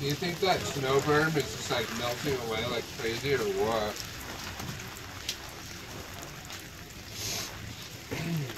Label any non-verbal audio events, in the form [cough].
Do you think that snow berm is just like melting away like crazy or what? [clears throat]